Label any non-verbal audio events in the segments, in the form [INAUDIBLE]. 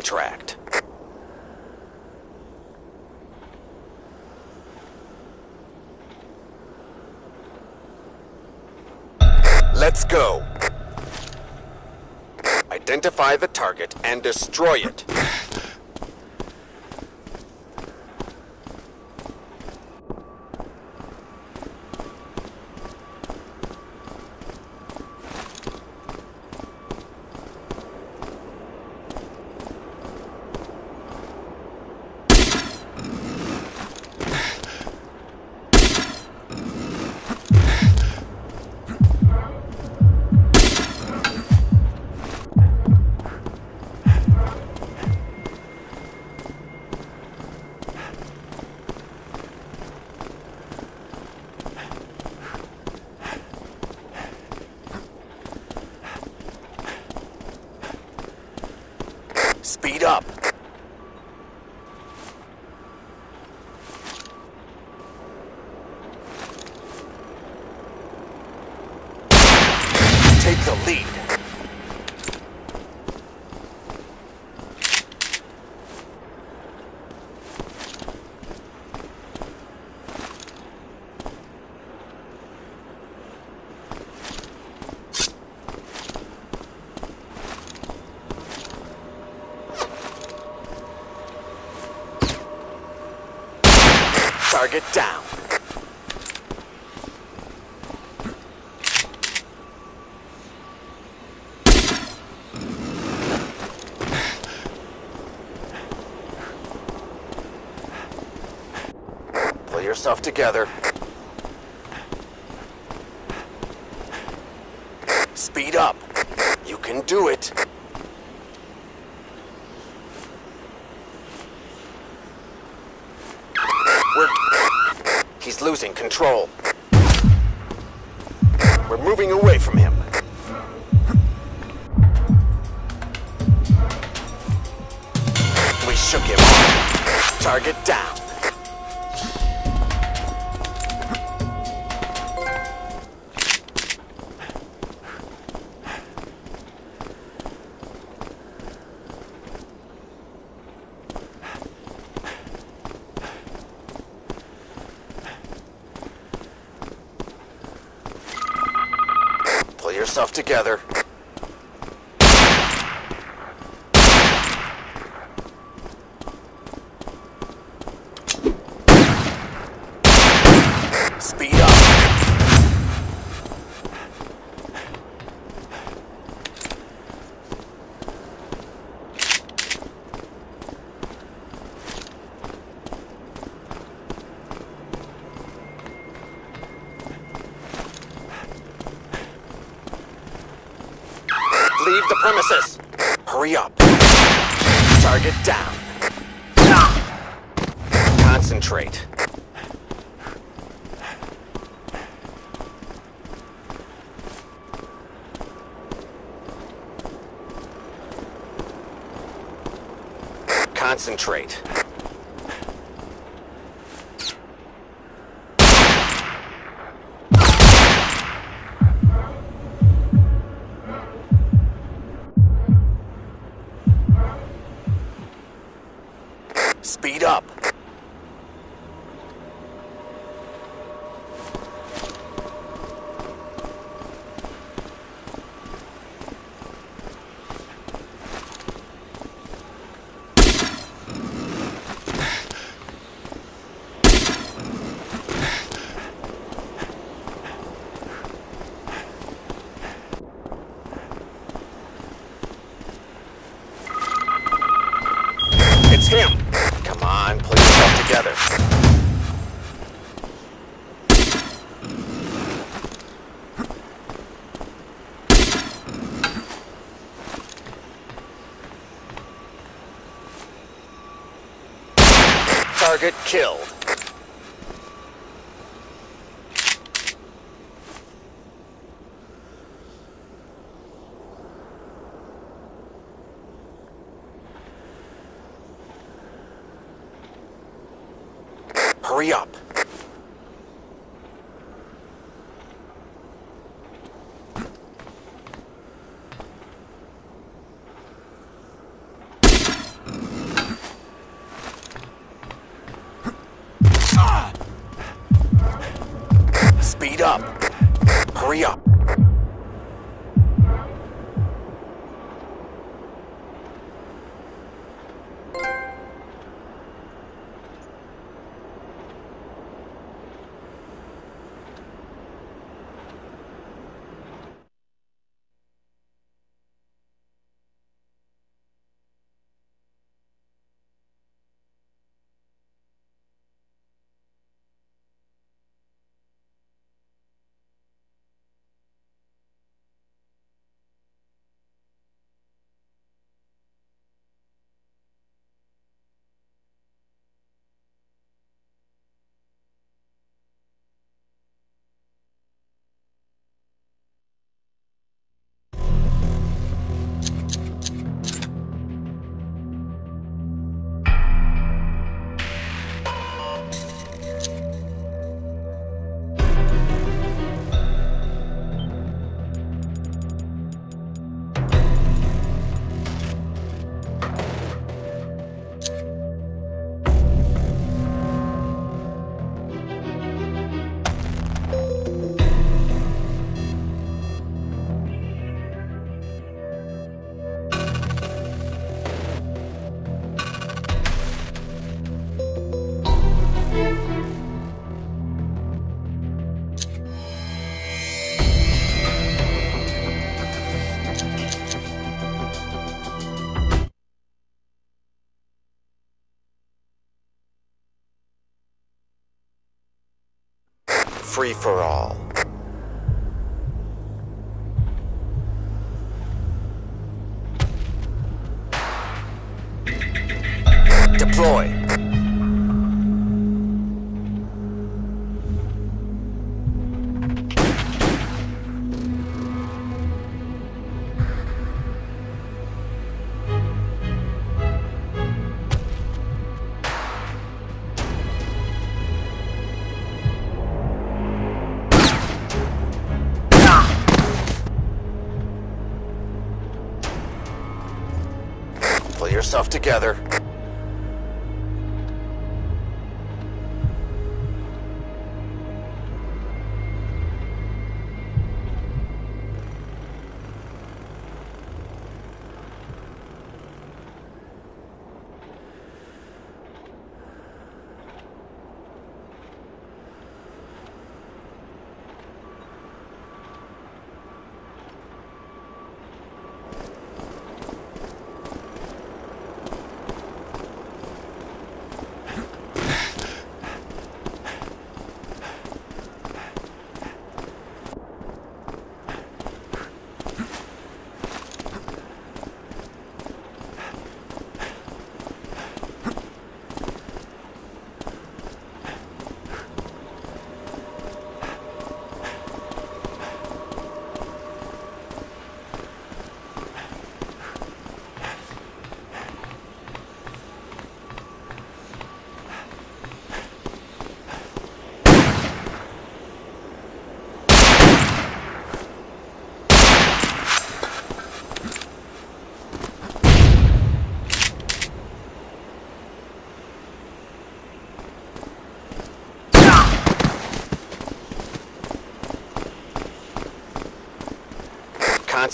contract. Let's go. Identify the target and destroy it. Speed up. Take the lead. Target down. Pull yourself together. Speed up. You can do it. We're... Losing control. We're moving away from him. We shook him. Target down. Together. Speed up. Leave the premises. Hurry up. Target down. Concentrate. Concentrate. Speed up. It's him. Come on, pull yourself together. Target killed. Hurry up. Speed up. Hurry up. For all. Deploy. Together.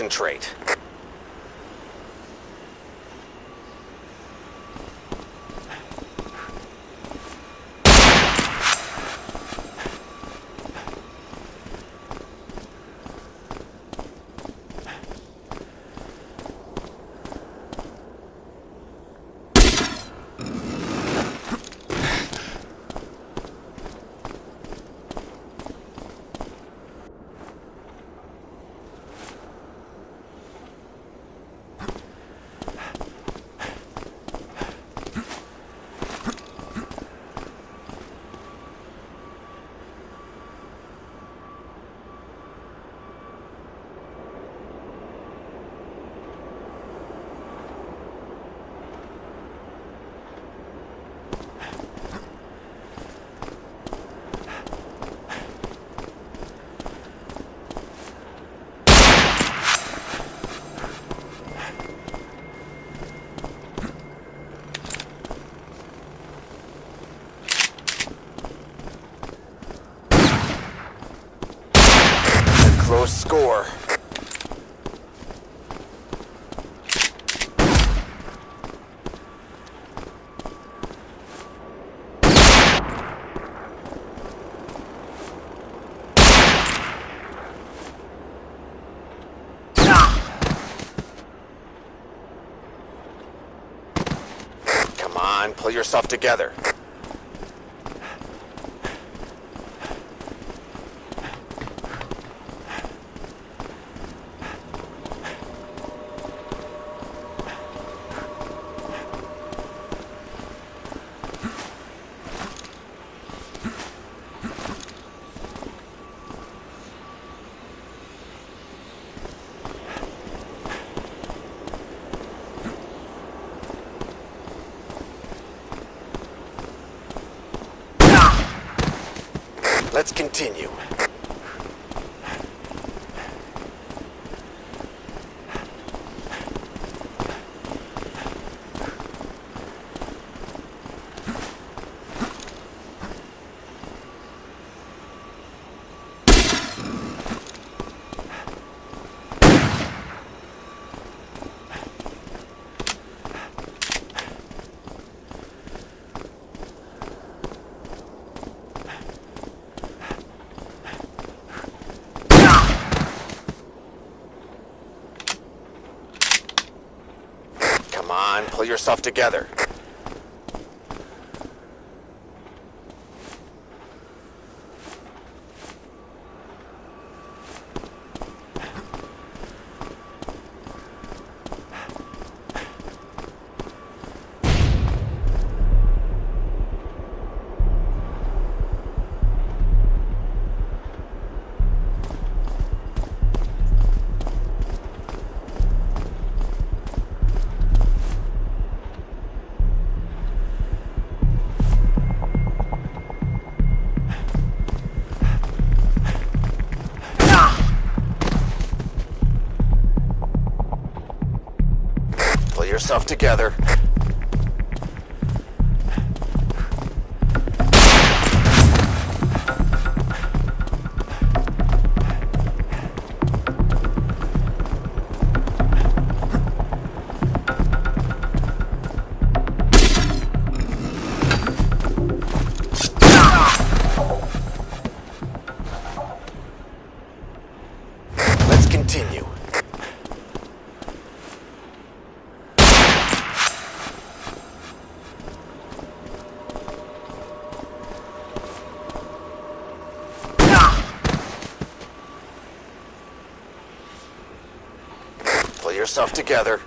Concentrate. Come on, pull yourself together. Let's continue. Come on, pull yourself together. Together. Yourself together.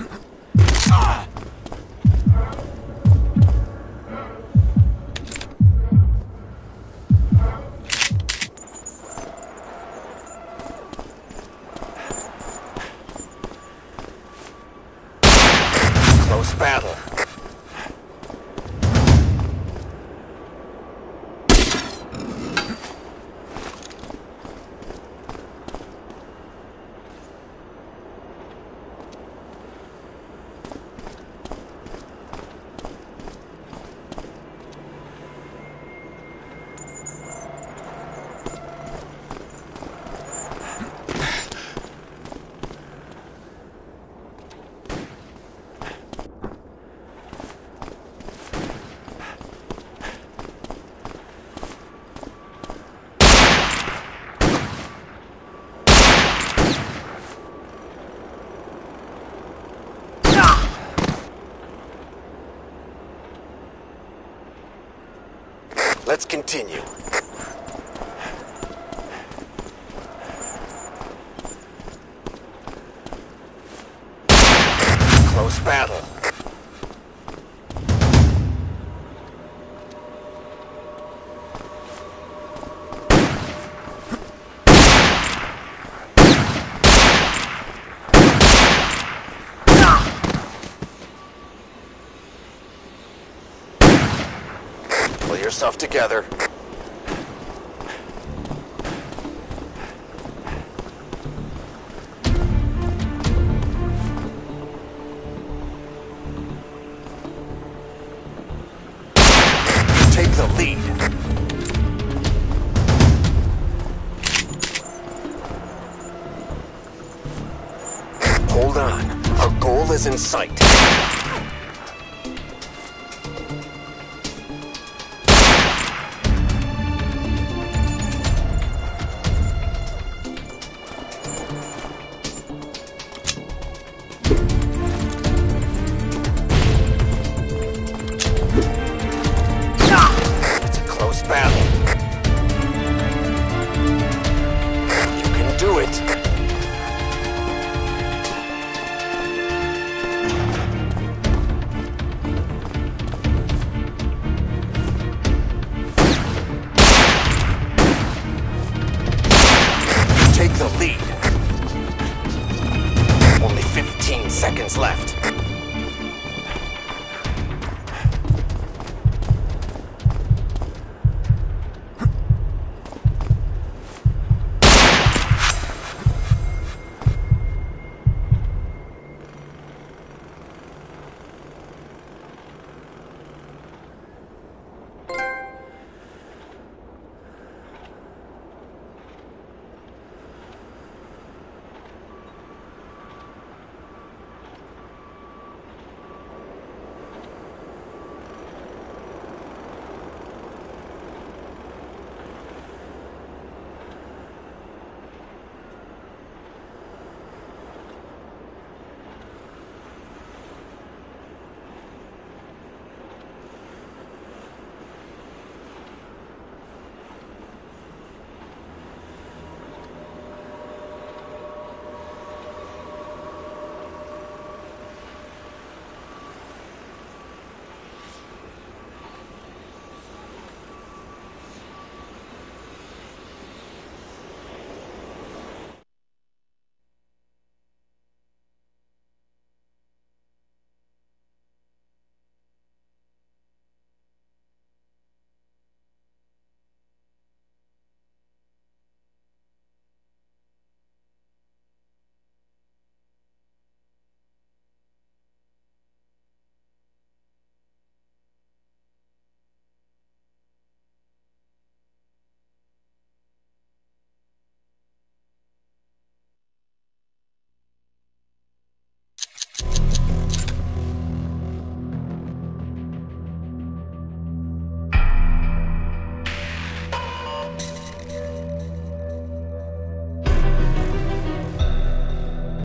Close [LAUGHS] battle. Let's continue. Close battle. Yourself together. Take the lead. Hold on. Our goal is in sight.